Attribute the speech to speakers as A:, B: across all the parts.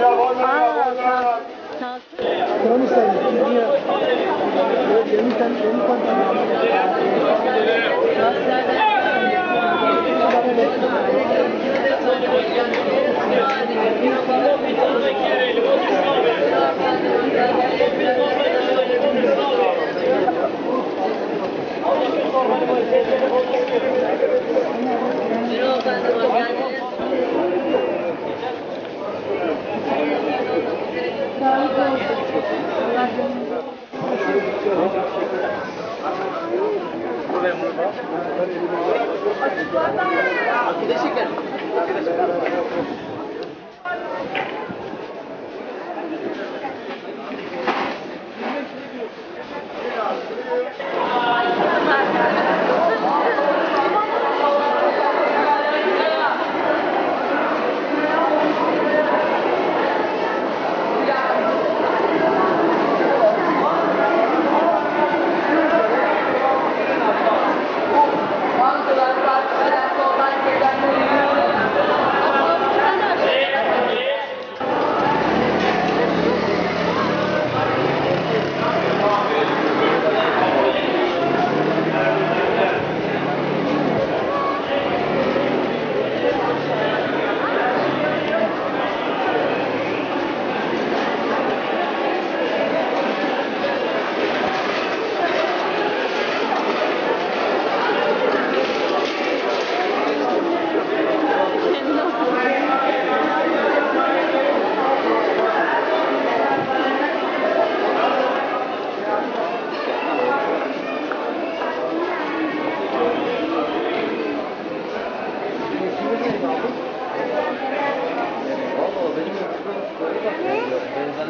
A: Var iftar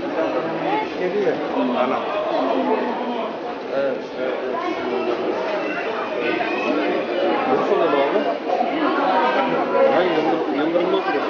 A: Var, nefes var, buyurun.
B: Bursa'da mı abi? Ben Yıldırım, Yıldırım'da oturuyorum.